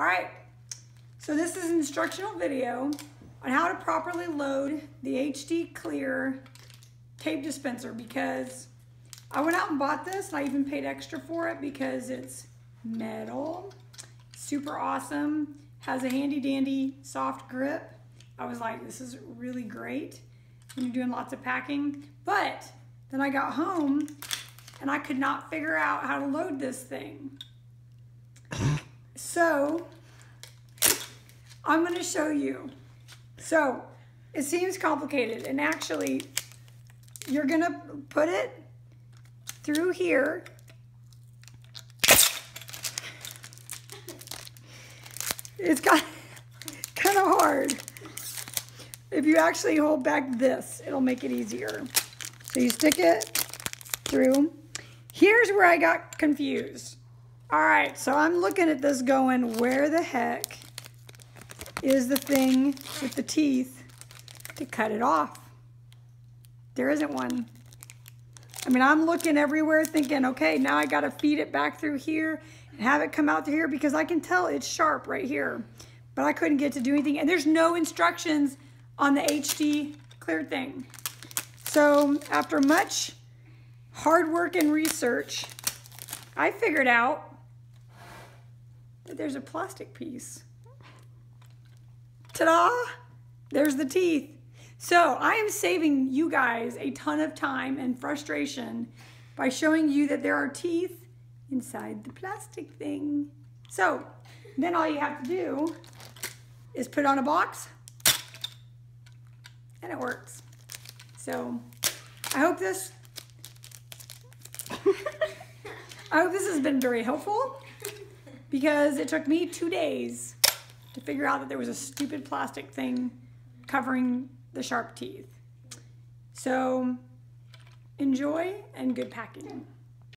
All right, so this is an instructional video on how to properly load the HD Clear tape dispenser because I went out and bought this and I even paid extra for it because it's metal, super awesome, has a handy dandy soft grip. I was like, this is really great when you're doing lots of packing. But then I got home and I could not figure out how to load this thing. So I'm gonna show you. So it seems complicated and actually you're gonna put it through here. It's got kind of hard. If you actually hold back this, it'll make it easier. So you stick it through. Here's where I got confused. All right, so I'm looking at this going, where the heck is the thing with the teeth to cut it off? There isn't one. I mean, I'm looking everywhere thinking, okay, now I got to feed it back through here and have it come out through here because I can tell it's sharp right here. But I couldn't get to do anything. And there's no instructions on the HD clear thing. So after much hard work and research, I figured out that there's a plastic piece. Ta-da! There's the teeth. So I am saving you guys a ton of time and frustration by showing you that there are teeth inside the plastic thing. So then all you have to do is put on a box and it works. So I hope this, I hope this has been very helpful because it took me two days to figure out that there was a stupid plastic thing covering the sharp teeth. So enjoy and good packing.